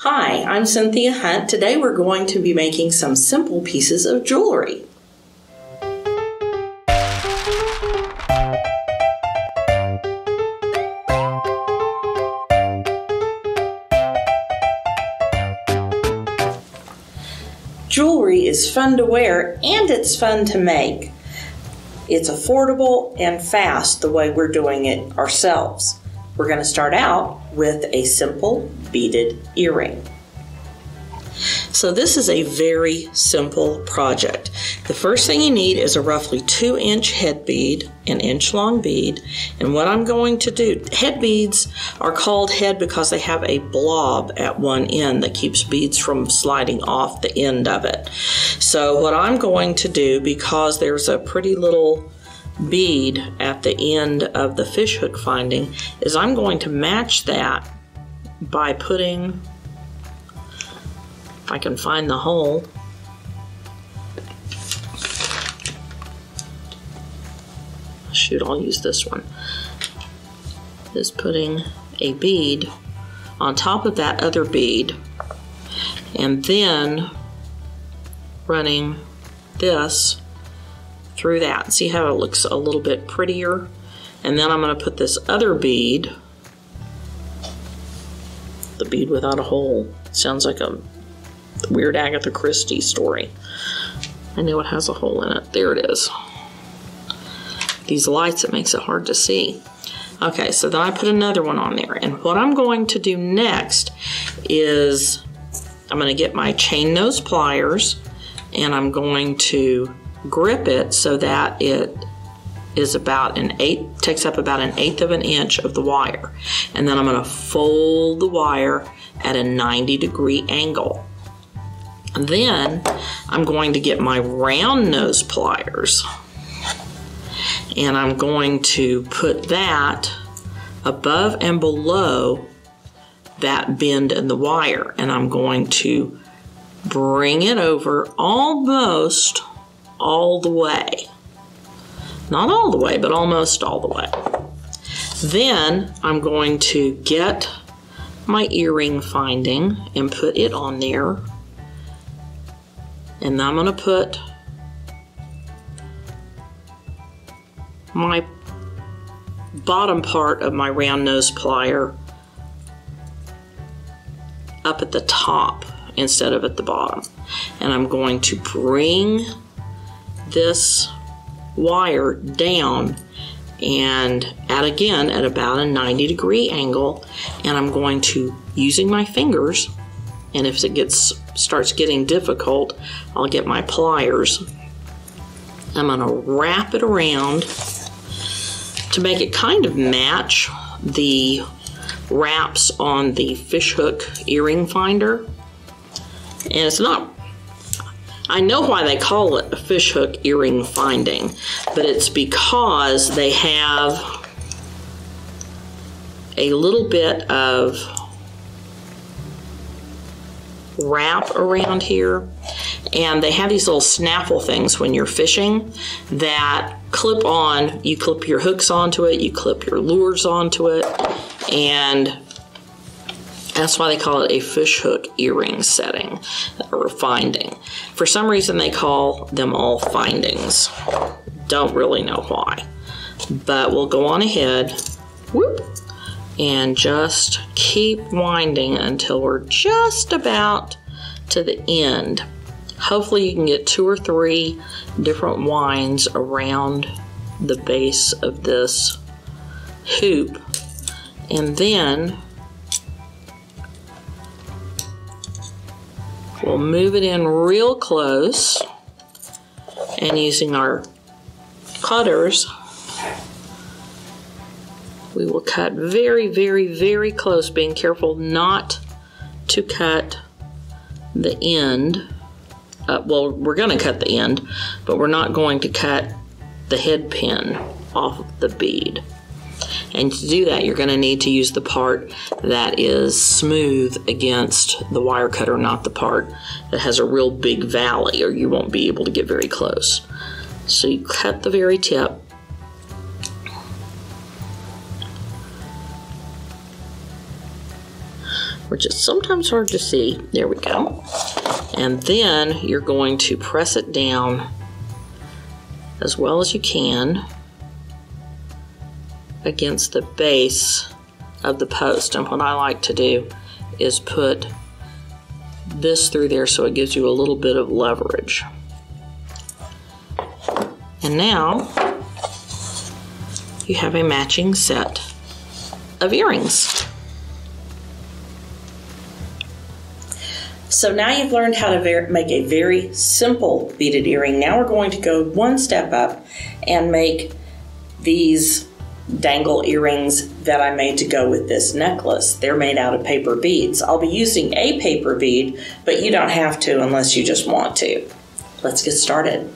Hi, I'm Cynthia Hunt. Today we're going to be making some simple pieces of jewelry. Jewelry is fun to wear and it's fun to make. It's affordable and fast the way we're doing it ourselves. We're going to start out with a simple beaded earring. So this is a very simple project. The first thing you need is a roughly two inch head bead, an inch long bead, and what I'm going to do, head beads are called head because they have a blob at one end that keeps beads from sliding off the end of it. So what I'm going to do, because there's a pretty little bead at the end of the fishhook finding, is I'm going to match that by putting if I can find the hole. Shoot, I'll use this one. Is putting a bead on top of that other bead and then running this through that. See how it looks a little bit prettier? And then I'm going to put this other bead, the bead without a hole. Sounds like a weird Agatha Christie story. I know it has a hole in it. There it is. These lights, it makes it hard to see. Okay, so then I put another one on there. And what I'm going to do next is I'm going to get my chain nose pliers and I'm going to grip it so that it is about an eighth, takes up about an eighth of an inch of the wire. And then I'm going to fold the wire at a 90 degree angle. Then I'm going to get my round nose pliers and I'm going to put that above and below that bend in the wire and I'm going to bring it over almost all the way. Not all the way, but almost all the way. Then I'm going to get my earring finding and put it on there and I'm going to put my bottom part of my round nose plier up at the top instead of at the bottom. And I'm going to bring this wire down and at again at about a 90 degree angle and I'm going to using my fingers and if it gets starts getting difficult, I'll get my pliers. I'm going to wrap it around to make it kind of match the wraps on the fishhook earring finder. And it's not, I know why they call it a fishhook earring finding, but it's because they have a little bit of wrap around here and they have these little snaffle things when you're fishing that clip on you clip your hooks onto it you clip your lures onto it and that's why they call it a fishhook earring setting or finding. For some reason they call them all findings. Don't really know why. But we'll go on ahead. Whoop. And just keep winding until we're just about to the end. Hopefully you can get two or three different winds around the base of this hoop. And then we'll move it in real close and using our cutters we will cut very, very, very close, being careful not to cut the end. Uh, well, we're going to cut the end, but we're not going to cut the head pin off of the bead. And to do that, you're going to need to use the part that is smooth against the wire cutter, not the part that has a real big valley, or you won't be able to get very close. So you cut the very tip, which is sometimes hard to see. There we go. And then you're going to press it down as well as you can against the base of the post. And what I like to do is put this through there so it gives you a little bit of leverage. And now you have a matching set of earrings. So now you've learned how to make a very simple beaded earring. Now we're going to go one step up and make these dangle earrings that I made to go with this necklace. They're made out of paper beads. I'll be using a paper bead, but you don't have to unless you just want to. Let's get started.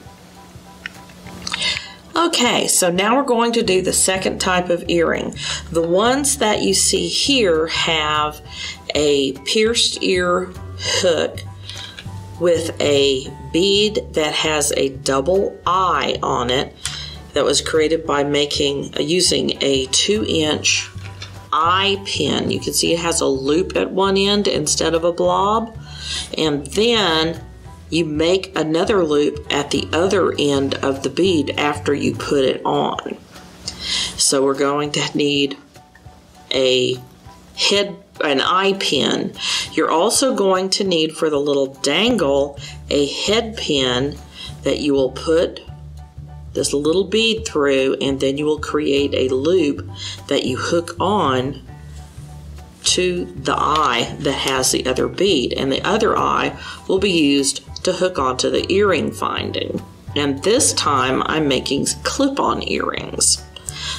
Okay, so now we're going to do the second type of earring. The ones that you see here have a pierced ear hook with a bead that has a double eye on it that was created by making uh, using a two inch eye pin. You can see it has a loop at one end instead of a blob. And then you make another loop at the other end of the bead after you put it on. So we're going to need a head an eye pin. You're also going to need for the little dangle a head pin that you will put this little bead through and then you will create a loop that you hook on to the eye that has the other bead. And the other eye will be used to hook onto the earring finding. And this time I'm making clip-on earrings.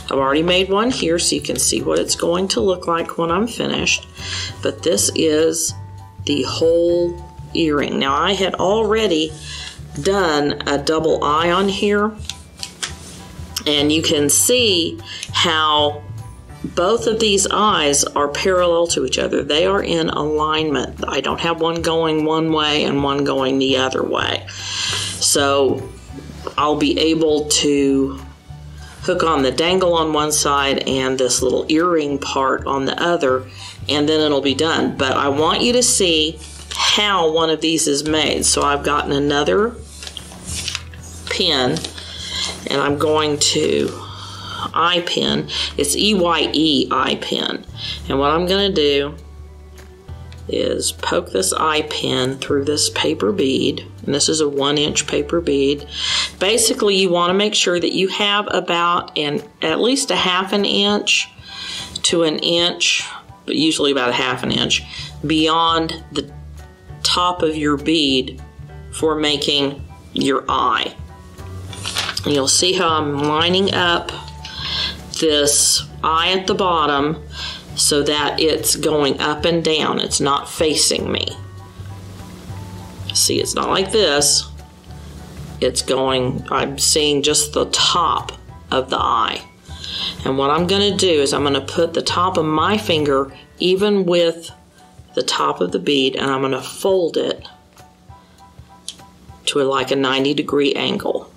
I've already made one here so you can see what it's going to look like when I'm finished. But this is the whole earring. Now I had already done a double eye on here and you can see how both of these eyes are parallel to each other. They are in alignment. I don't have one going one way and one going the other way. So I'll be able to hook on the dangle on one side and this little earring part on the other, and then it'll be done. But I want you to see how one of these is made. So I've gotten another pin and I'm going to eye pin. It's EYE eye pin. And what I'm going to do is poke this eye pin through this paper bead. And this is a one inch paper bead. Basically, you want to make sure that you have about an at least a half an inch to an inch, but usually about a half an inch, beyond the top of your bead for making your eye. And you'll see how I'm lining up this eye at the bottom so that it's going up and down. It's not facing me. See, it's not like this. It's going, I'm seeing just the top of the eye. And what I'm going to do is I'm going to put the top of my finger even with the top of the bead and I'm going to fold it to like a 90 degree angle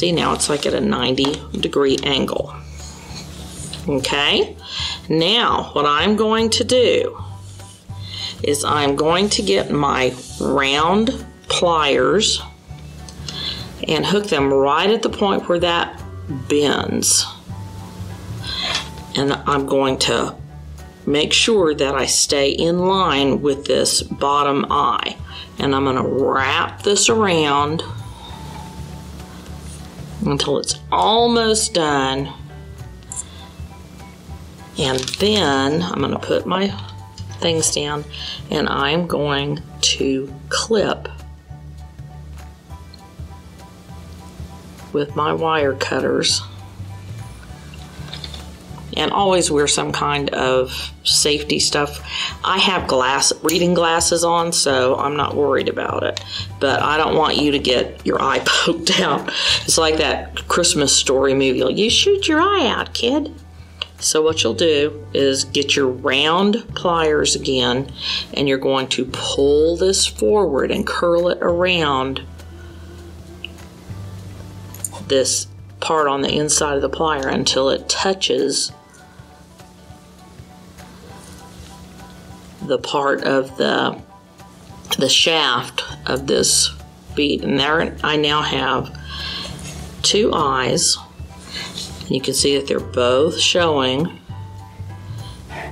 See, now it's like at a 90 degree angle. Okay, now what I'm going to do is I'm going to get my round pliers and hook them right at the point where that bends. And I'm going to make sure that I stay in line with this bottom eye. And I'm going to wrap this around until it's almost done. And then I'm going to put my things down and I'm going to clip with my wire cutters and always wear some kind of safety stuff. I have glass reading glasses on, so I'm not worried about it. But I don't want you to get your eye poked out. It's like that Christmas story movie. You shoot your eye out, kid. So what you'll do is get your round pliers again, and you're going to pull this forward and curl it around this part on the inside of the plier until it touches the part of the the shaft of this bead. And there I now have two eyes. And you can see that they're both showing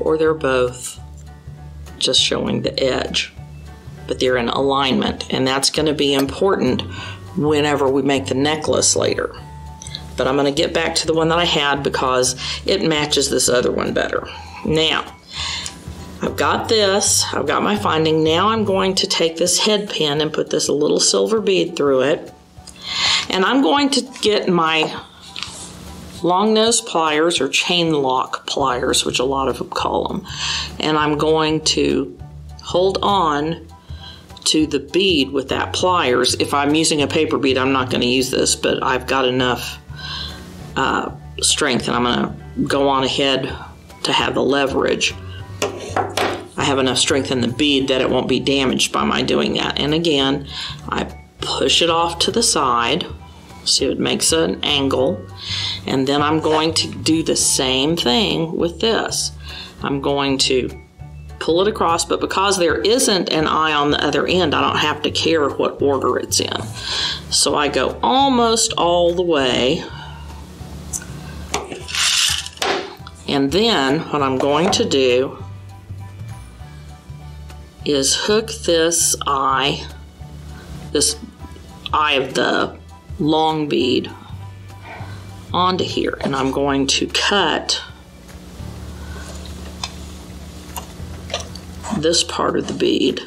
or they're both just showing the edge. But they're in alignment and that's going to be important whenever we make the necklace later. But I'm going to get back to the one that I had because it matches this other one better. Now, I've got this, I've got my finding. Now I'm going to take this head pin and put this little silver bead through it. And I'm going to get my long nose pliers or chain lock pliers, which a lot of them call them. And I'm going to hold on to the bead with that pliers. If I'm using a paper bead, I'm not going to use this, but I've got enough uh, strength and I'm going to go on ahead to have the leverage. Have enough strength in the bead that it won't be damaged by my doing that. And again, I push it off to the side so it makes an angle. And then I'm going to do the same thing with this. I'm going to pull it across, but because there isn't an eye on the other end, I don't have to care what order it's in. So I go almost all the way. And then what I'm going to do is hook this eye, this eye of the long bead onto here and I'm going to cut this part of the bead.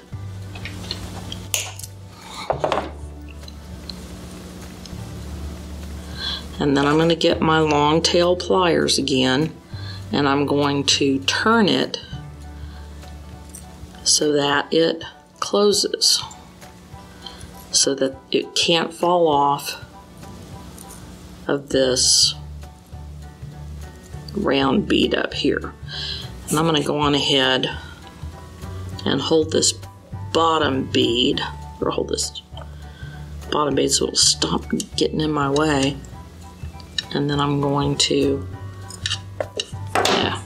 And then I'm going to get my long tail pliers again and I'm going to turn it so that it closes so that it can't fall off of this round bead up here. And I'm going to go on ahead and hold this bottom bead, or hold this bottom bead so it'll stop getting in my way. And then I'm going to, yeah,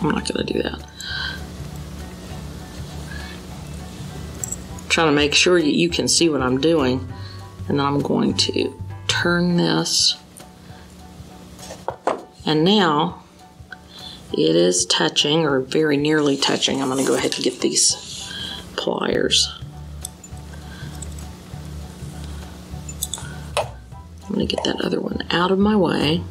I'm not going to do that. Trying to make sure you can see what I'm doing. And then I'm going to turn this. And now it is touching or very nearly touching. I'm going to go ahead and get these pliers. I'm going to get that other one out of my way.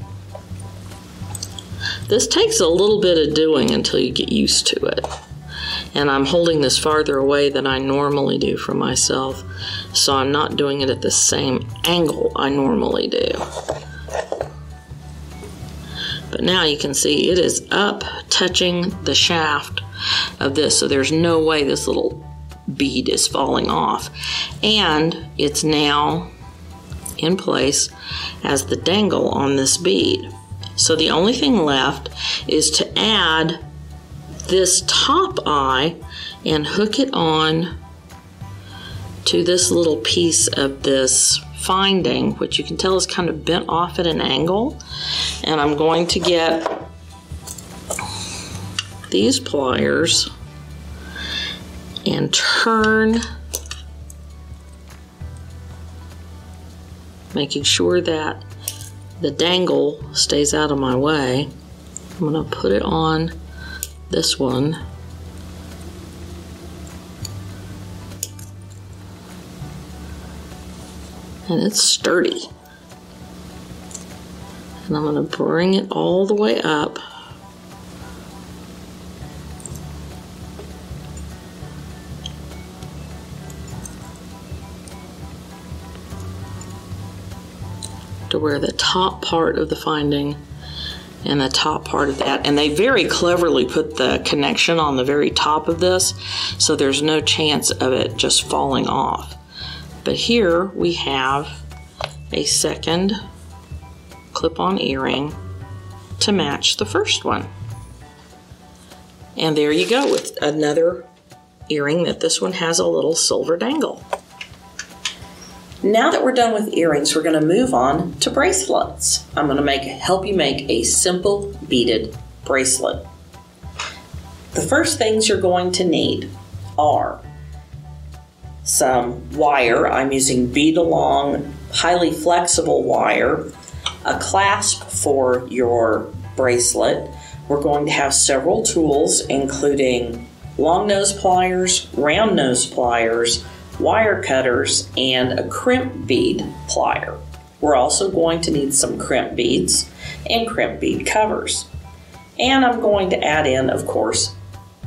This takes a little bit of doing until you get used to it and I'm holding this farther away than I normally do from myself, so I'm not doing it at the same angle I normally do. But now you can see it is up touching the shaft of this, so there's no way this little bead is falling off. And it's now in place as the dangle on this bead. So the only thing left is to add this top eye and hook it on to this little piece of this finding, which you can tell is kind of bent off at an angle. And I'm going to get these pliers and turn, making sure that the dangle stays out of my way. I'm going to put it on this one. And it's sturdy. And I'm going to bring it all the way up. to where the top part of the finding and the top part of that. And they very cleverly put the connection on the very top of this, so there's no chance of it just falling off. But here we have a second clip-on earring to match the first one. And there you go with another earring that this one has a little silver dangle. Now that we're done with earrings, we're going to move on to bracelets. I'm going to make help you make a simple beaded bracelet. the first things you're going to need are some wire. I'm using Beadalon, highly flexible wire, a clasp for your bracelet. We're going to have several tools, including long nose pliers, round nose pliers, wire cutters, and a crimp bead plier. We're also going to need some crimp beads and crimp bead covers. And I'm going to add in, of course,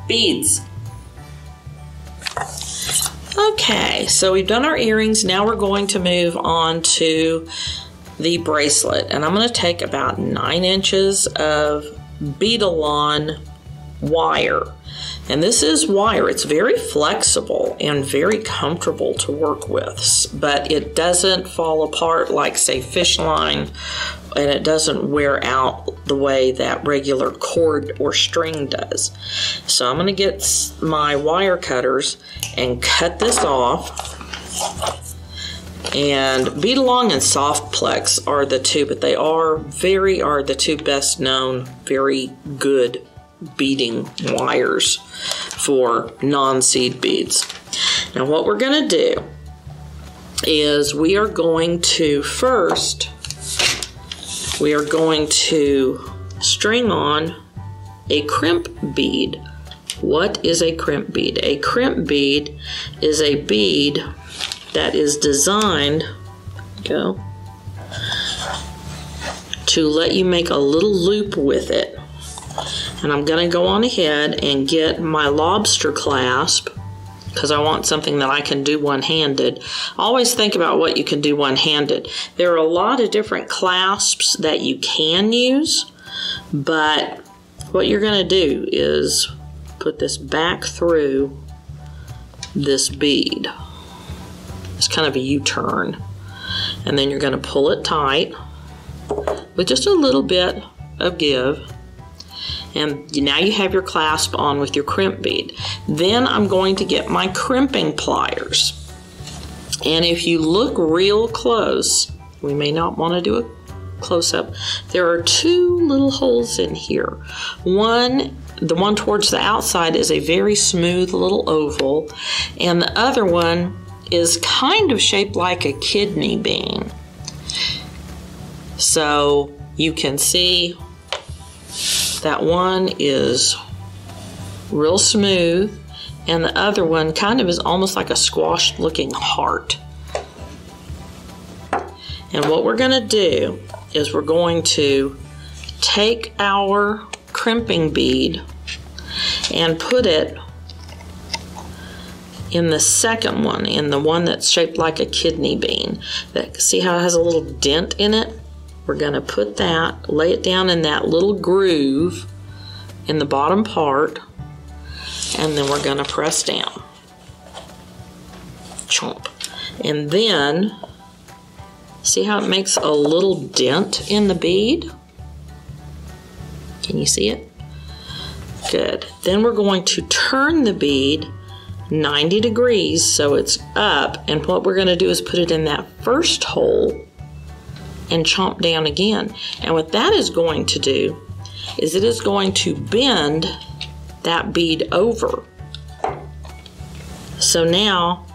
beads. Okay, so we've done our earrings. Now we're going to move on to the bracelet. And I'm going to take about nine inches of Beadalon wire. And this is wire. It's very flexible and very comfortable to work with, but it doesn't fall apart like, say, fish line, and it doesn't wear out the way that regular cord or string does. So I'm going to get my wire cutters and cut this off. And Beadalon and Soft Flex are the two, but they are very are the two best known, very good beading wires for non-seed beads. Now what we're going to do is we are going to first we are going to string on a crimp bead. What is a crimp bead? A crimp bead is a bead that is designed go to let you make a little loop with it and I'm going to go on ahead and get my lobster clasp because I want something that I can do one-handed. Always think about what you can do one-handed. There are a lot of different clasps that you can use, but what you're going to do is put this back through this bead. It's kind of a U-turn. And then you're going to pull it tight with just a little bit of give and now you have your clasp on with your crimp bead. Then I'm going to get my crimping pliers. And if you look real close, we may not want to do a close up, there are two little holes in here. One the one towards the outside is a very smooth little oval, and the other one is kind of shaped like a kidney bean. So you can see that one is real smooth, and the other one kind of is almost like a squashed looking heart. And what we're going to do is we're going to take our crimping bead and put it in the second one, in the one that's shaped like a kidney bean. That, see how it has a little dent in it? We're going to put that, lay it down in that little groove in the bottom part, and then we're going to press down. Chomp. And then, see how it makes a little dent in the bead? Can you see it? Good. Then we're going to turn the bead 90 degrees so it's up and what we're going to do is put it in that first hole and chomp down again. And what that is going to do is it is going to bend that bead over. So now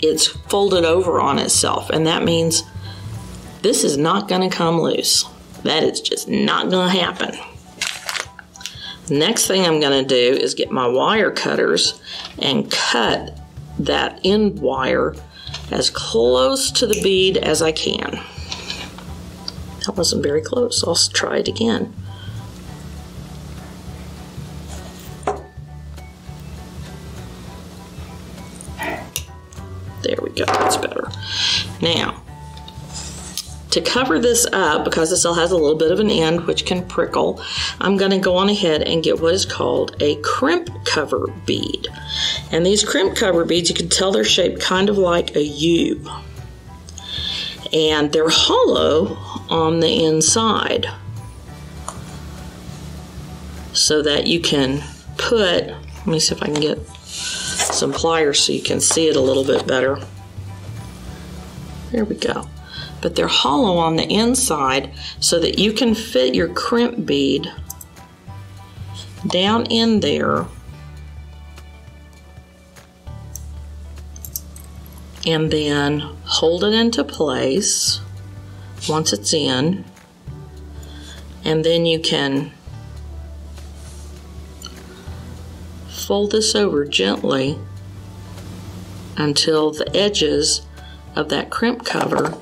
it's folded over on itself and that means this is not going to come loose. That is just not going to happen. Next thing I'm going to do is get my wire cutters and cut that end wire as close to the bead as I can. That wasn't very close. I'll try it again. There we go, that's better. Now, to cover this up, because this still has a little bit of an end which can prickle, I'm going to go on ahead and get what is called a crimp cover bead. And these crimp cover beads, you can tell they're shaped kind of like a U and they're hollow on the inside so that you can put, let me see if I can get some pliers so you can see it a little bit better. There we go. But they're hollow on the inside so that you can fit your crimp bead down in there and then hold it into place once it's in and then you can fold this over gently until the edges of that crimp cover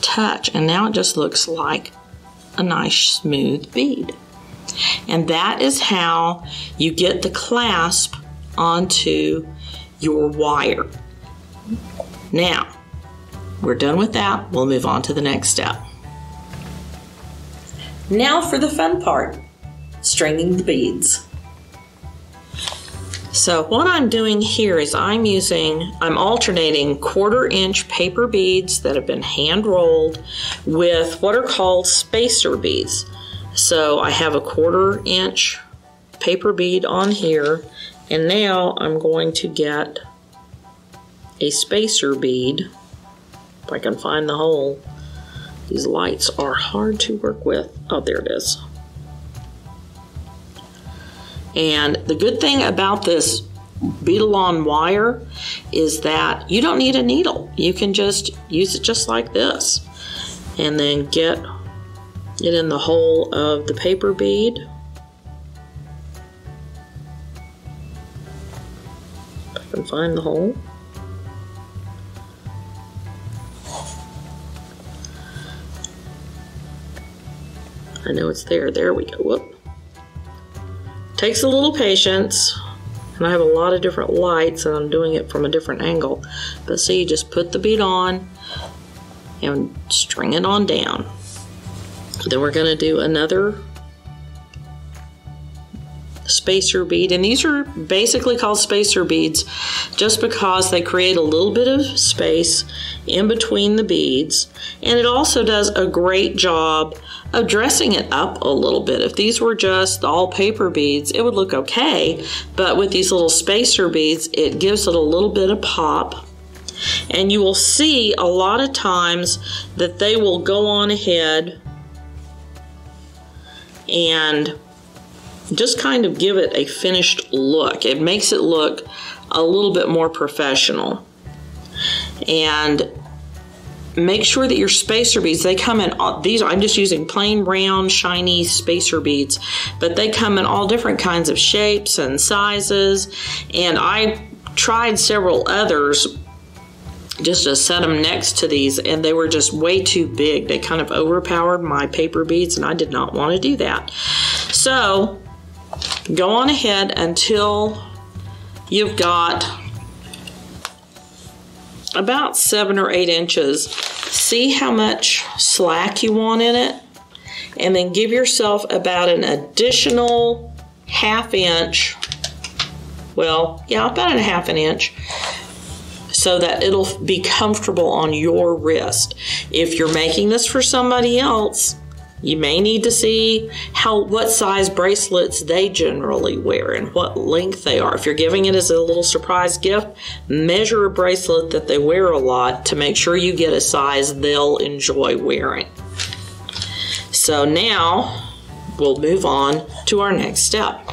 touch and now it just looks like a nice smooth bead. And that is how you get the clasp onto your wire. Now, we're done with that. We'll move on to the next step. Now for the fun part, stringing the beads. So what I'm doing here is I'm using, I'm alternating quarter inch paper beads that have been hand rolled with what are called spacer beads. So I have a quarter inch paper bead on here and now I'm going to get a spacer bead, I can find the hole. These lights are hard to work with. Oh, there it is. And the good thing about this Beadalon wire is that you don't need a needle. You can just use it just like this and then get it in the hole of the paper bead. If I can find the hole. I know it's there. There we go. Whoop. Takes a little patience. And I have a lot of different lights and I'm doing it from a different angle. But see, you just put the bead on and string it on down. Then we're going to do another spacer bead and these are basically called spacer beads just because they create a little bit of space in between the beads and it also does a great job of dressing it up a little bit. If these were just all paper beads, it would look okay, but with these little spacer beads, it gives it a little bit of pop. And you will see a lot of times that they will go on ahead and just kind of give it a finished look. It makes it look a little bit more professional. And make sure that your spacer beads they come in these i'm just using plain round shiny spacer beads but they come in all different kinds of shapes and sizes. And i tried several others just to set them next to these and they were just way too big. They kind of overpowered my paper beads and i did not want to do that. So go on ahead until you've got about seven or eight inches. See how much slack you want in it, and then give yourself about an additional half inch. Well, yeah, about a half an inch so that it'll be comfortable on your wrist. If you're making this for somebody else, you may need to see how what size bracelets they generally wear and what length they are. If you're giving it as a little surprise gift, measure a bracelet that they wear a lot to make sure you get a size they'll enjoy wearing. So now we'll move on to our next step.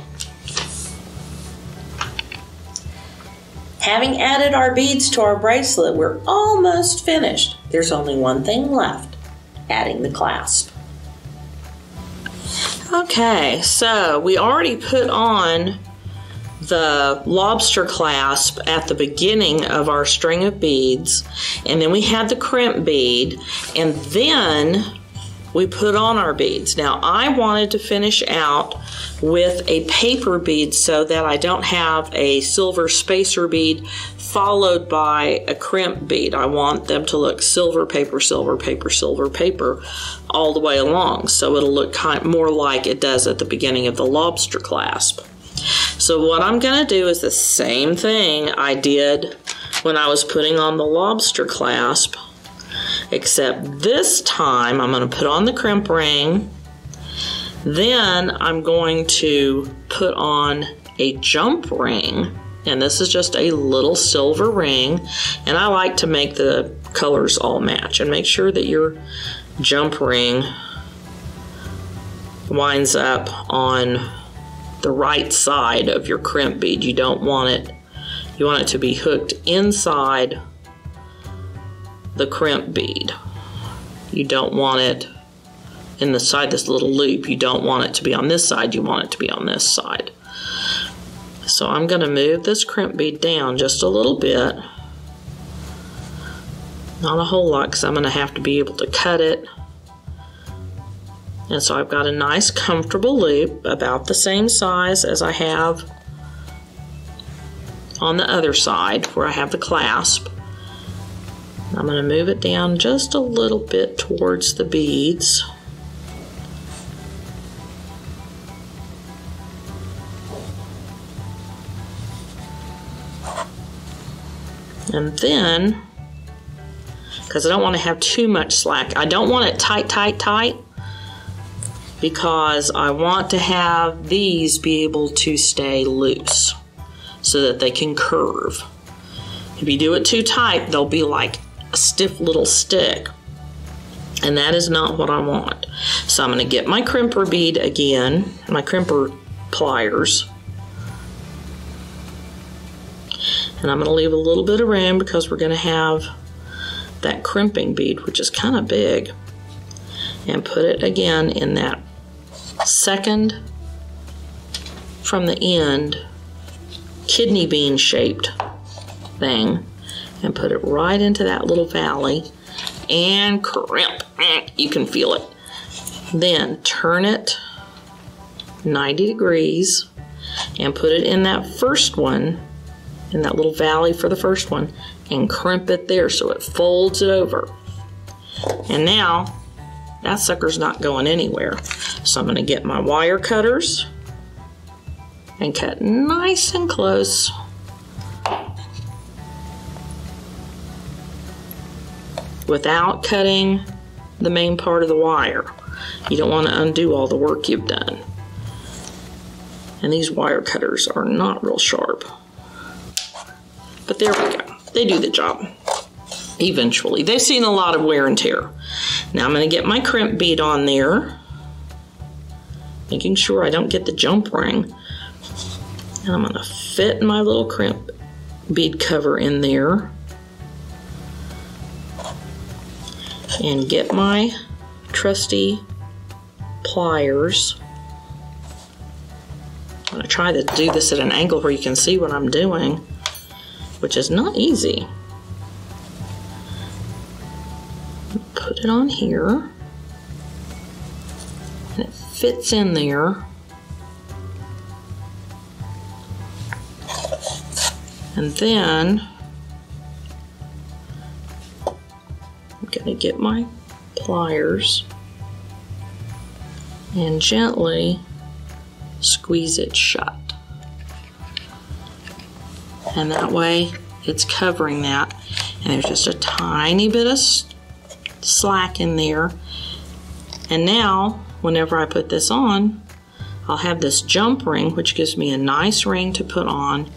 Having added our beads to our bracelet, we're almost finished. There's only one thing left, adding the clasp. Okay, so we already put on the lobster clasp at the beginning of our string of beads, and then we had the crimp bead, and then we put on our beads. Now, I wanted to finish out with a paper bead so that I don't have a silver spacer bead followed by a crimp bead. I want them to look silver, paper, silver, paper, silver, paper all the way along. So it'll look kind of more like it does at the beginning of the lobster clasp. So what I'm going to do is the same thing I did when I was putting on the lobster clasp, except this time I'm going to put on the crimp ring. Then I'm going to put on a jump ring and this is just a little silver ring and I like to make the colors all match and make sure that your jump ring winds up on the right side of your crimp bead. You don't want it, you want it to be hooked inside the crimp bead. You don't want it in the side, this little loop. You don't want it to be on this side, you want it to be on this side. So I'm going to move this crimp bead down just a little bit. Not a whole lot because I'm going to have to be able to cut it. And so I've got a nice comfortable loop about the same size as I have on the other side where I have the clasp. I'm going to move it down just a little bit towards the beads. And then, because I don't want to have too much slack, I don't want it tight, tight, tight, because I want to have these be able to stay loose so that they can curve. If you do it too tight, they'll be like a stiff little stick. And that is not what I want. So I'm going to get my crimper bead again, my crimper pliers. And I'm going to leave a little bit of room because we're going to have that crimping bead, which is kind of big. And put it again in that second from the end kidney bean shaped thing and put it right into that little valley and crimp. Eh, you can feel it. Then turn it 90 degrees and put it in that first one, in that little valley for the first one, and crimp it there so it folds it over. And now that sucker's not going anywhere. So I'm going to get my wire cutters and cut nice and close without cutting the main part of the wire. You don't want to undo all the work you've done. And these wire cutters are not real sharp. But there we go. They do the job. Eventually. They've seen a lot of wear and tear. Now I'm going to get my crimp bead on there. Making sure I don't get the jump ring. And I'm going to fit my little crimp bead cover in there. and get my trusty pliers. I'm going to try to do this at an angle where you can see what I'm doing, which is not easy. Put it on here, and it fits in there. And then I'm going to get my pliers and gently squeeze it shut. And that way it's covering that. And there's just a tiny bit of slack in there. And now, whenever I put this on, I'll have this jump ring, which gives me a nice ring to put on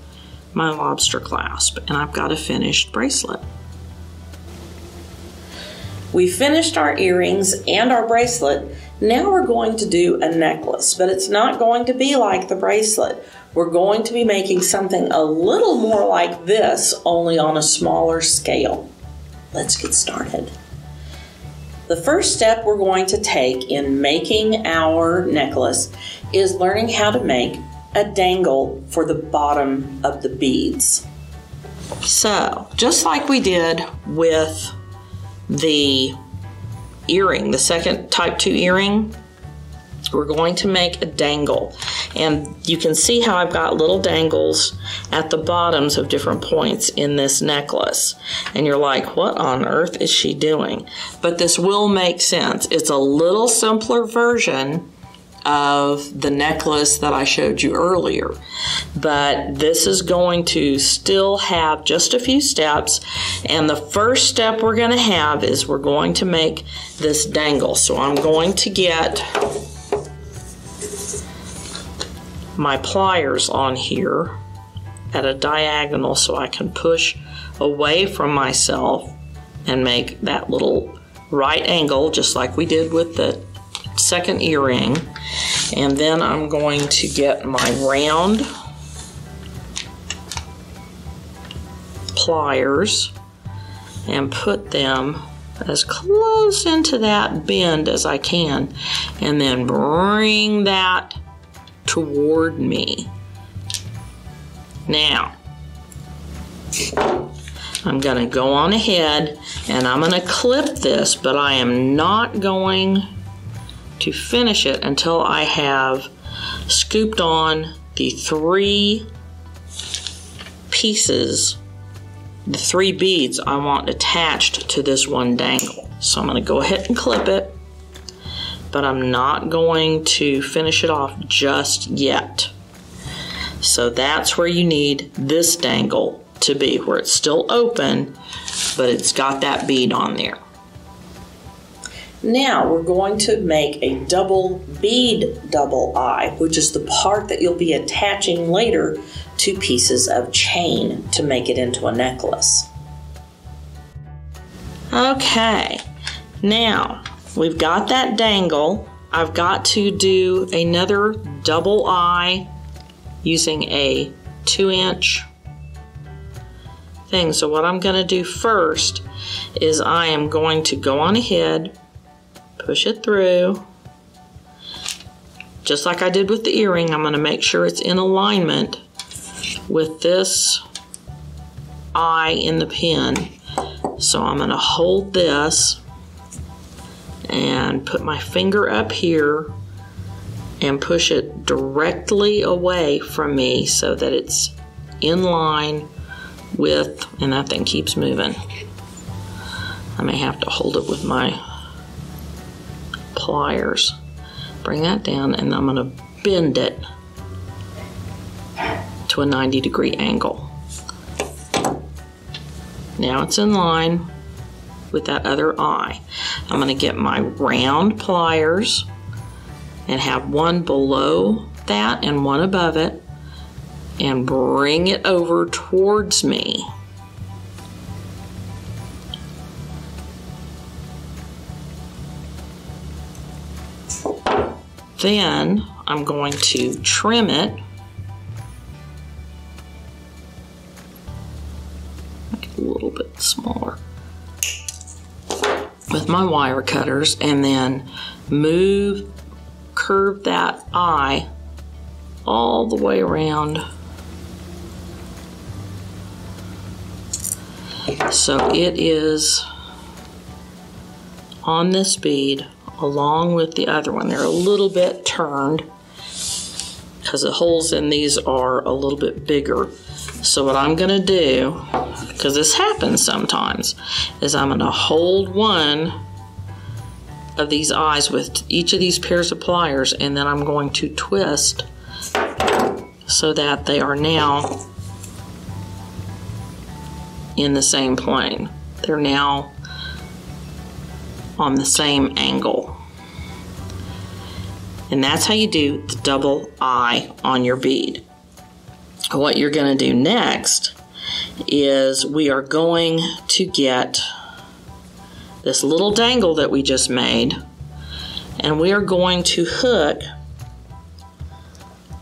my lobster clasp. And I've got a finished bracelet. We finished our earrings and our bracelet. Now we're going to do a necklace, but it's not going to be like the bracelet. We're going to be making something a little more like this, only on a smaller scale. Let's get started. The first step we're going to take in making our necklace is learning how to make a dangle for the bottom of the beads. So, just like we did with the earring, the second type 2 earring, we're going to make a dangle. And you can see how I've got little dangles at the bottoms of different points in this necklace. And you're like, what on earth is she doing? But this will make sense. It's a little simpler version of the necklace that I showed you earlier. But this is going to still have just a few steps. And the first step we're going to have is we're going to make this dangle. So I'm going to get my pliers on here at a diagonal so I can push away from myself and make that little right angle just like we did with the second earring. And then I'm going to get my round pliers and put them as close into that bend as I can and then bring that toward me. Now, I'm going to go on ahead and I'm going to clip this, but I am not going to finish it until I have scooped on the three pieces, the three beads I want attached to this one dangle. So I'm going to go ahead and clip it, but I'm not going to finish it off just yet. So that's where you need this dangle to be, where it's still open, but it's got that bead on there. Now we're going to make a double bead double eye, which is the part that you'll be attaching later to pieces of chain to make it into a necklace. Okay, now we've got that dangle. I've got to do another double eye using a two inch thing. So what I'm going to do first is I am going to go on ahead, push it through, just like I did with the earring. I'm going to make sure it's in alignment with this eye in the pin. So I'm going to hold this and put my finger up here and push it directly away from me so that it's in line with, and that thing keeps moving. I may have to hold it with my pliers. Bring that down and I'm gonna bend it to a 90 degree angle. Now it's in line with that other eye. I'm gonna get my round pliers and have one below that and one above it and bring it over towards me. Then I'm going to trim it a little bit smaller with my wire cutters and then move, curve that eye all the way around So it is on this bead along with the other one. They're a little bit turned because the holes in these are a little bit bigger. So what I'm gonna do, because this happens sometimes, is I'm gonna hold one of these eyes with each of these pairs of pliers and then I'm going to twist so that they are now in the same plane. They're now on the same angle. And that's how you do the double eye on your bead. What you're going to do next is we are going to get this little dangle that we just made and we are going to hook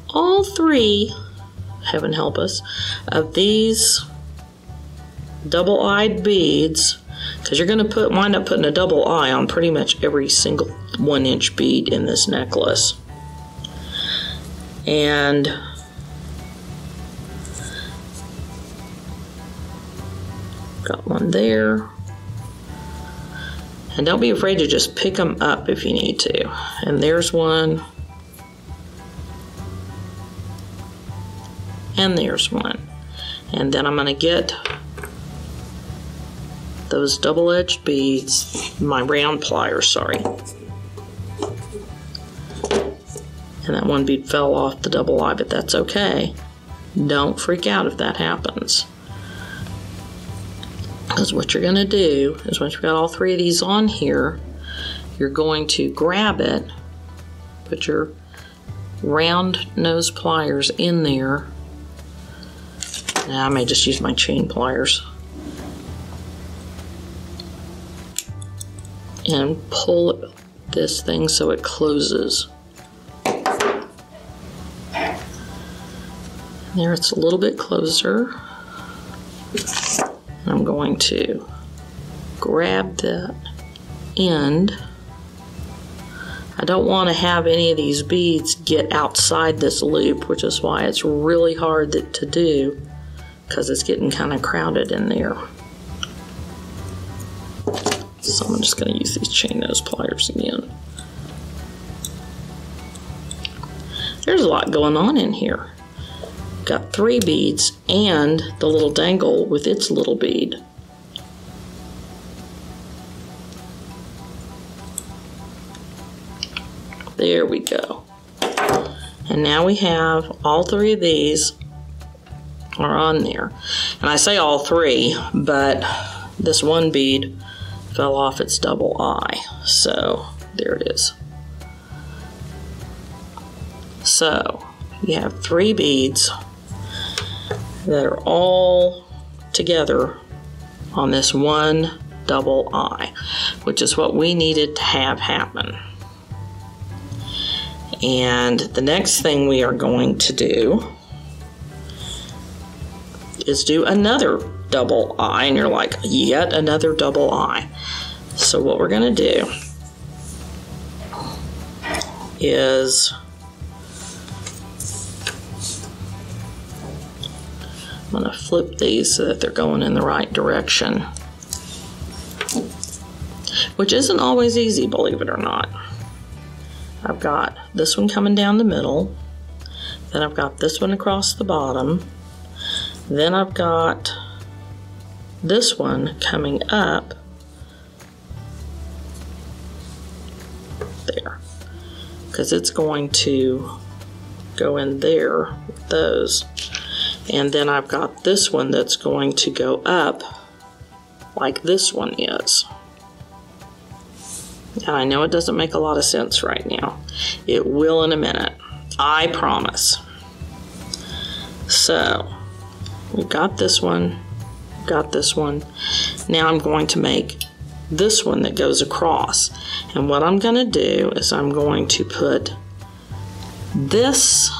all three, heaven help us, of these double-eyed beads because you're going to put wind up putting a double eye on pretty much every single one inch bead in this necklace. And got one there and don't be afraid to just pick them up if you need to and there's one and there's one and then I'm going to get those double-edged beads, my round pliers, sorry. And that one bead fell off the double eye, but that's okay. Don't freak out if that happens. Because what you're going to do is once you've got all three of these on here, you're going to grab it, put your round nose pliers in there. Now I may just use my chain pliers. And pull this thing so it closes. There, it's a little bit closer. I'm going to grab the end. I don't want to have any of these beads get outside this loop, which is why it's really hard to do because it's getting kind of crowded in there. So I'm just going to use these chain nose pliers again. There's a lot going on in here. Got three beads and the little dangle with its little bead. There we go. And now we have all three of these are on there. And I say all three, but this one bead fell off its double eye. So there it is. So you have three beads that are all together on this one double eye, which is what we needed to have happen. And the next thing we are going to do is do another double eye. And you're like, yet another double eye. So what we're going to do is I'm going to flip these so that they're going in the right direction. Which isn't always easy, believe it or not. I've got this one coming down the middle. Then I've got this one across the bottom. Then I've got this one coming up there because it's going to go in there with those. And then I've got this one that's going to go up like this one is. And I know it doesn't make a lot of sense right now. It will in a minute. I promise. So, we got this one, got this one. Now I'm going to make this one that goes across. And what I'm going to do is I'm going to put this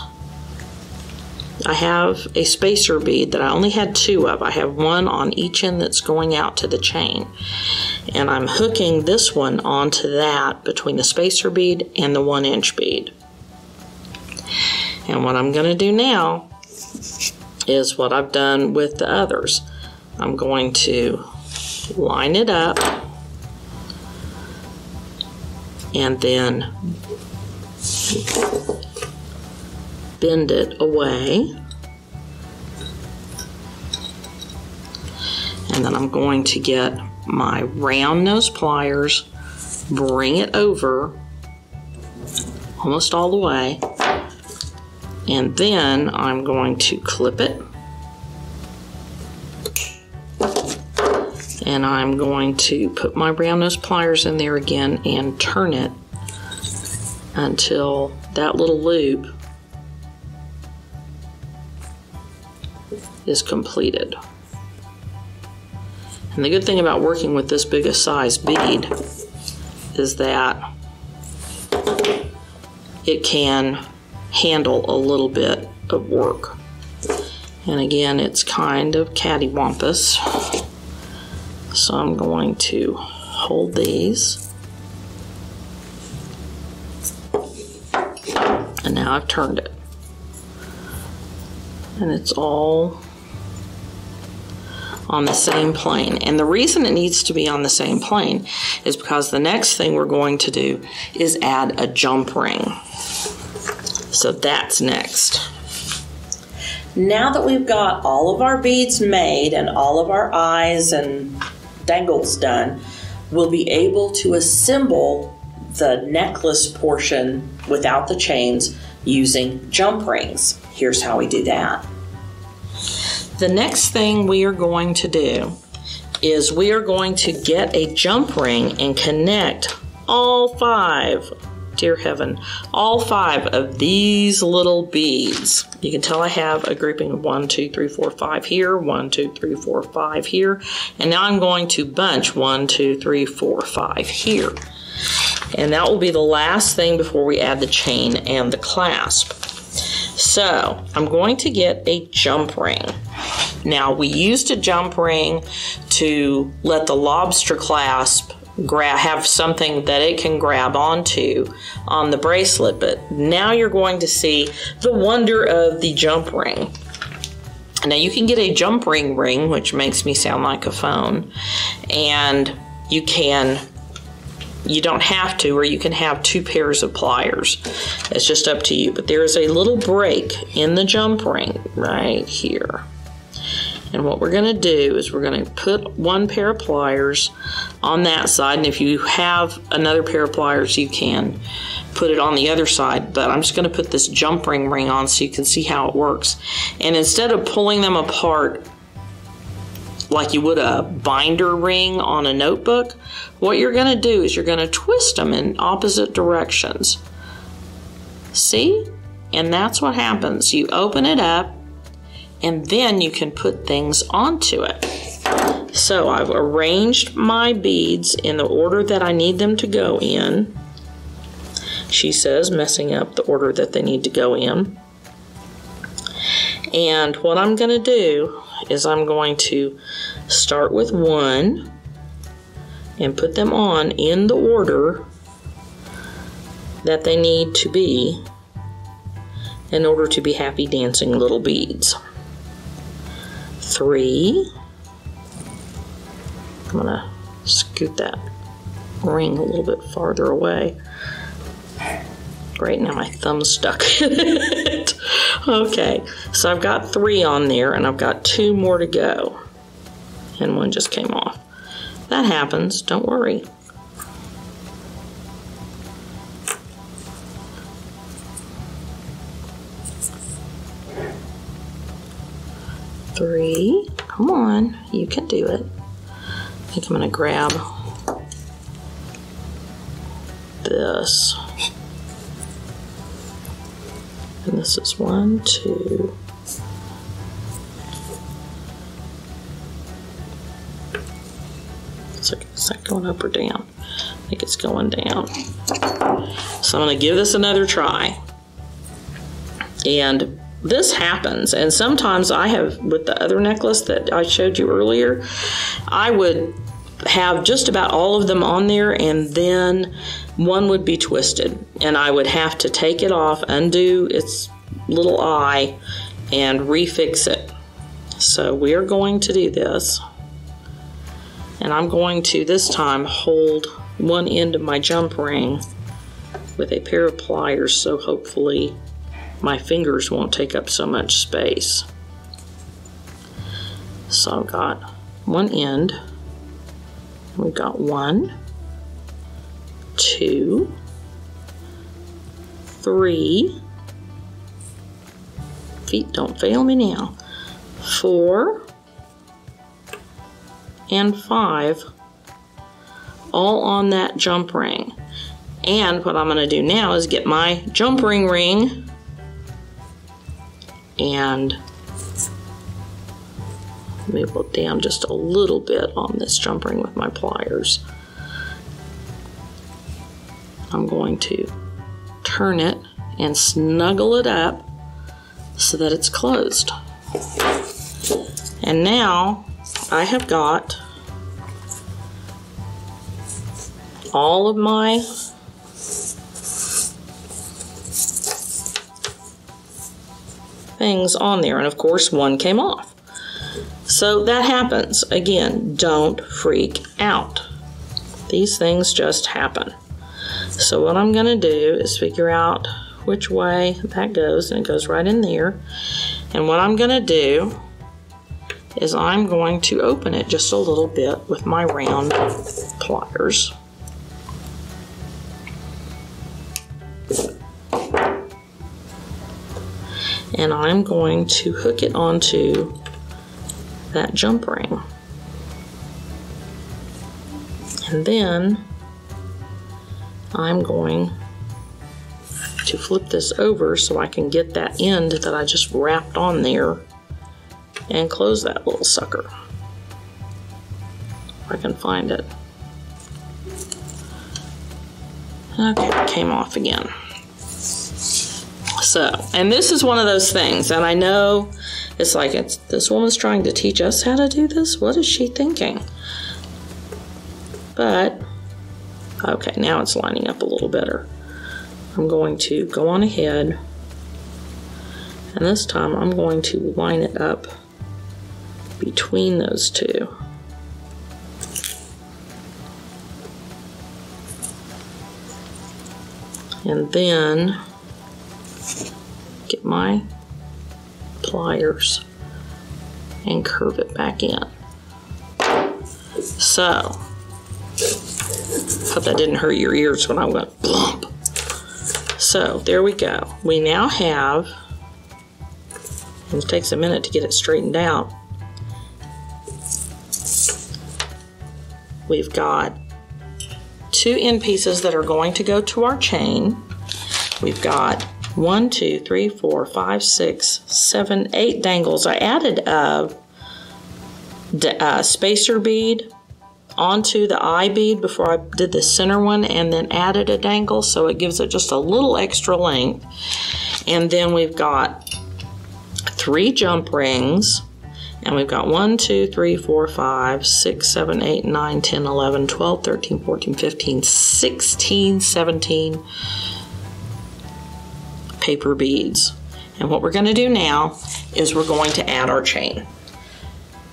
I have a spacer bead that I only had two of. I have one on each end that's going out to the chain. And I'm hooking this one onto that between the spacer bead and the one inch bead. And what I'm going to do now is what I've done with the others. I'm going to line it up and then bend it away. And then I'm going to get my round nose pliers, bring it over almost all the way, and then I'm going to clip it. And I'm going to put my round nose pliers in there again and turn it until that little loop is completed. And the good thing about working with this big a size bead is that it can handle a little bit of work. And again, it's kind of cattywampus. So I'm going to hold these. And now I've turned it. And it's all on the same plane. And the reason it needs to be on the same plane is because the next thing we're going to do is add a jump ring. So that's next. Now that we've got all of our beads made and all of our eyes and dangles done, we'll be able to assemble the necklace portion without the chains using jump rings. Here's how we do that. The next thing we are going to do is we are going to get a jump ring and connect all five, dear heaven, all five of these little beads. You can tell I have a grouping of one, two, three, four, five here, one, two, three, four, five here, and now I'm going to bunch one, two, three, four, five here. And that will be the last thing before we add the chain and the clasp. So I'm going to get a jump ring. Now we used a jump ring to let the lobster clasp grab have something that it can grab onto on the bracelet, but now you're going to see the wonder of the jump ring. Now you can get a jump ring ring, which makes me sound like a phone, and you can you don't have to, or you can have two pairs of pliers. It's just up to you. But there is a little break in the jump ring right here. And what we're going to do is we're going to put one pair of pliers on that side. And if you have another pair of pliers, you can put it on the other side. But I'm just going to put this jump ring ring on so you can see how it works. And instead of pulling them apart like you would a binder ring on a notebook, what you're going to do is you're going to twist them in opposite directions. See? And that's what happens. You open it up and then you can put things onto it. So I've arranged my beads in the order that I need them to go in. She says, messing up the order that they need to go in. And what I'm going to do is I'm going to start with one and put them on in the order that they need to be in order to be happy dancing little beads. Three. I'm going to scoot that ring a little bit farther away. Right now my thumb's stuck in it. okay, so I've got three on there and I've got two more to go. And one just came off. That happens, don't worry. Three, come on, you can do it. I think I'm gonna grab this. And this is one, two, It's like, is that going up or down? I think it's going down. So I'm going to give this another try. And this happens. And sometimes I have, with the other necklace that I showed you earlier, I would have just about all of them on there and then one would be twisted and I would have to take it off, undo its little eye and refix it. So we are going to do this. And I'm going to this time hold one end of my jump ring with a pair of pliers so hopefully my fingers won't take up so much space. So I've got one end. We've got one, two, three, feet don't fail me now, four, and five. All on that jump ring. And what I'm going to do now is get my jump ring ring. And move it down just a little bit on this jump ring with my pliers. I'm going to turn it and snuggle it up so that it's closed. And now I have got all of my things on there and of course one came off. So that happens. Again, don't freak out. These things just happen. So what I'm going to do is figure out which way that goes and it goes right in there. And what I'm going to do is I'm going to open it just a little bit with my round pliers. And I'm going to hook it onto that jump ring. And then I'm going to flip this over so I can get that end that I just wrapped on there and close that little sucker. If I can find it. Okay, it came off again. So, and this is one of those things, and I know it's like it's this woman's trying to teach us how to do this. What is she thinking? But okay, now it's lining up a little better. I'm going to go on ahead, and this time I'm going to line it up between those two. And then get my pliers and curve it back in. So, hope that didn't hurt your ears when I went blump. So, there we go. We now have, it takes a minute to get it straightened out. We've got two end pieces that are going to go to our chain. We've got one, two, three, four, five, six, seven, eight dangles. I added a, a spacer bead onto the eye bead before I did the center one and then added a dangle so it gives it just a little extra length. And then we've got three jump rings and we've got 1, 2, 3, 4, 5, 6, 7, 8, 9, 10, 11, 12, 13, 14, 15, 16, 17 paper beads. And what we're going to do now is we're going to add our chain.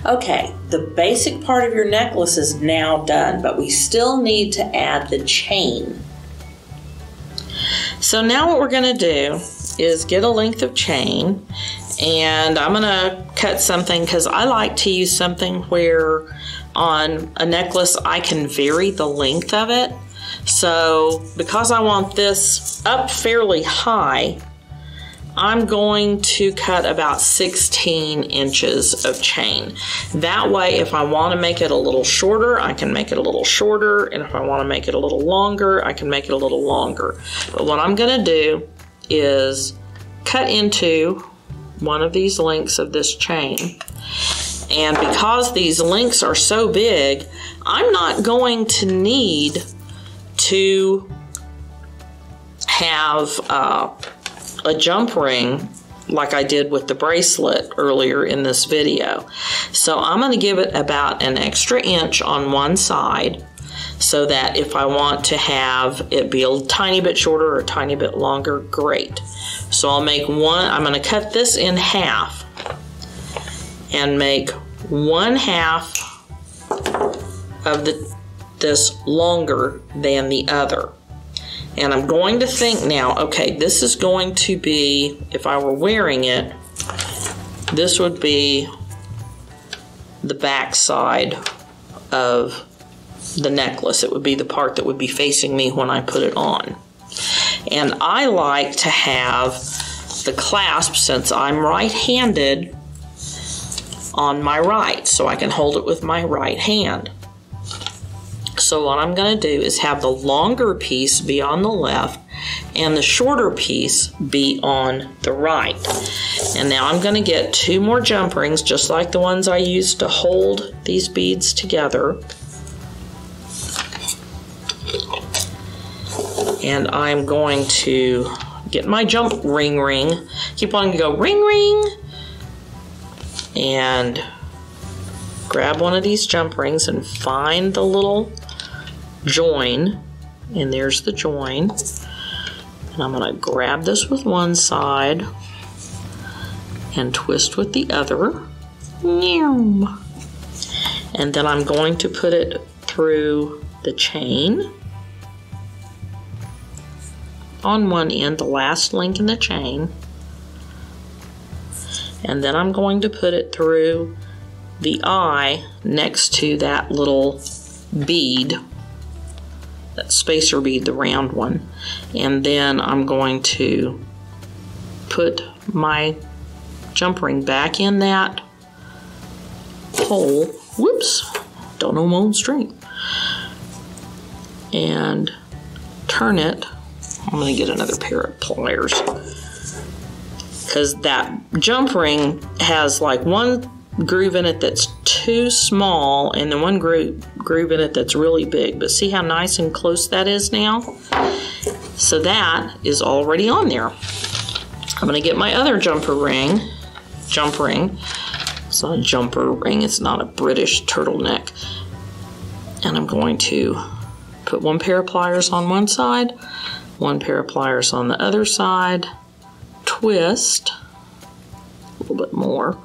Okay, the basic part of your necklace is now done, but we still need to add the chain. So now what we're going to do is get a length of chain and I'm going to cut something because I like to use something where on a necklace I can vary the length of it. So because I want this up fairly high, I'm going to cut about 16 inches of chain. That way, if I want to make it a little shorter, I can make it a little shorter. And if I want to make it a little longer, I can make it a little longer. But what I'm going to do is cut into one of these links of this chain. And because these links are so big, I'm not going to need to have uh, a jump ring like I did with the bracelet earlier in this video. So I'm going to give it about an extra inch on one side so that if I want to have it be a tiny bit shorter or a tiny bit longer, great. So I'll make one, I'm going to cut this in half and make one half of the this longer than the other. And I'm going to think now, okay, this is going to be, if I were wearing it, this would be the back side of the necklace. It would be the part that would be facing me when I put it on. And I like to have the clasp, since I'm right-handed, on my right, so I can hold it with my right hand. So what I'm going to do is have the longer piece be on the left and the shorter piece be on the right. And now I'm going to get two more jump rings just like the ones I used to hold these beads together. And I'm going to get my jump ring ring. Keep wanting to go ring ring. And grab one of these jump rings and find the little join, and there's the join. And I'm going to grab this with one side and twist with the other. And then I'm going to put it through the chain on one end, the last link in the chain. And then I'm going to put it through the eye next to that little bead spacer bead, the round one. And then I'm going to put my jump ring back in that hole. Whoops, don't know my own strength. And turn it. I'm to get another pair of pliers. Because that jump ring has like one groove in it that's too small and then one groove, groove in it that's really big. But see how nice and close that is now? So that is already on there. I'm going to get my other jumper ring, jump ring. It's not a jumper ring, it's not a British turtleneck. And I'm going to put one pair of pliers on one side, one pair of pliers on the other side, twist, a little bit more,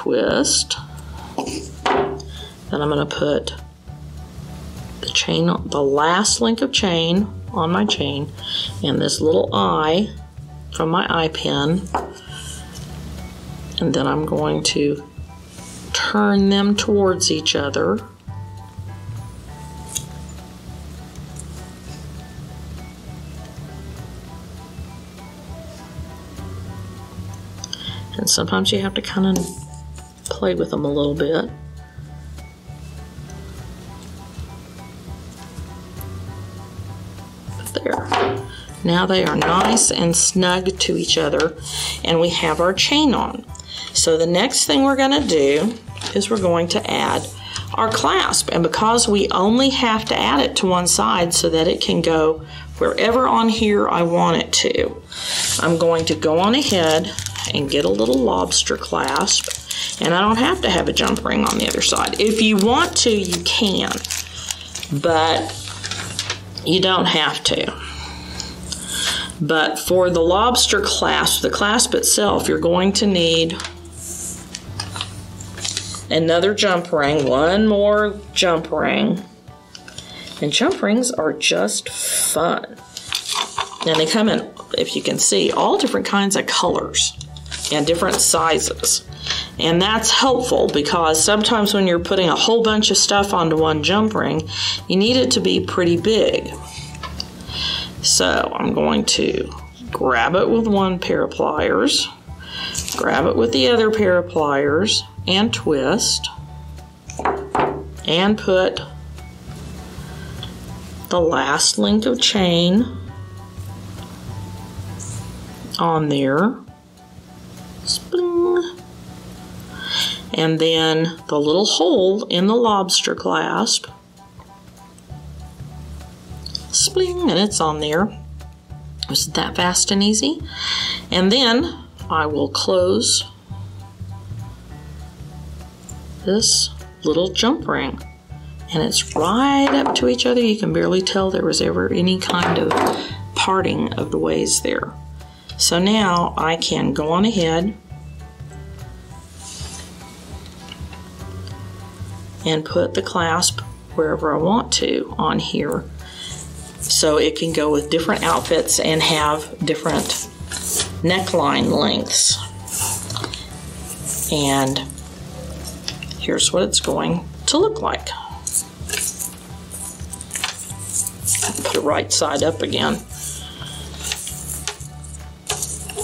twist. Then I'm going to put the chain, the last link of chain on my chain, and this little eye from my eye pin. And then I'm going to turn them towards each other. And sometimes you have to kind of play with them a little bit. There. Now they are nice and snug to each other and we have our chain on. So the next thing we're going to do is we're going to add our clasp and because we only have to add it to one side so that it can go wherever on here I want it to. I'm going to go on ahead and get a little lobster clasp. And I don't have to have a jump ring on the other side. If you want to, you can, but you don't have to. But for the lobster clasp, the clasp itself, you're going to need another jump ring, one more jump ring. And jump rings are just fun. And they come in, if you can see, all different kinds of colors and different sizes. And that's helpful because sometimes when you're putting a whole bunch of stuff onto one jump ring, you need it to be pretty big. So I'm going to grab it with one pair of pliers, grab it with the other pair of pliers, and twist, and put the last link of chain on there. And then the little hole in the lobster clasp. Spling, and it's on there. It's that fast and easy. And then I will close this little jump ring. And it's right up to each other. You can barely tell there was ever any kind of parting of the ways there. So now I can go on ahead and put the clasp wherever I want to on here so it can go with different outfits and have different neckline lengths. And here's what it's going to look like. Put it right side up again.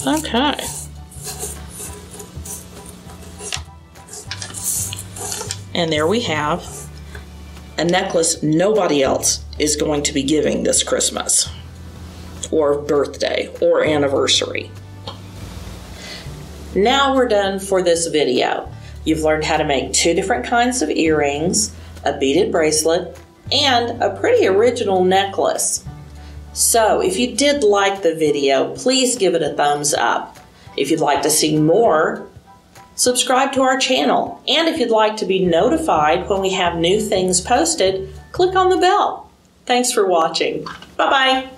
Okay. And there we have a necklace nobody else is going to be giving this Christmas or birthday or anniversary. Now we're done for this video. You've learned how to make two different kinds of earrings, a beaded bracelet, and a pretty original necklace. So if you did like the video, please give it a thumbs up. If you'd like to see more, subscribe to our channel. And if you'd like to be notified when we have new things posted, click on the bell. Thanks for watching. Bye bye.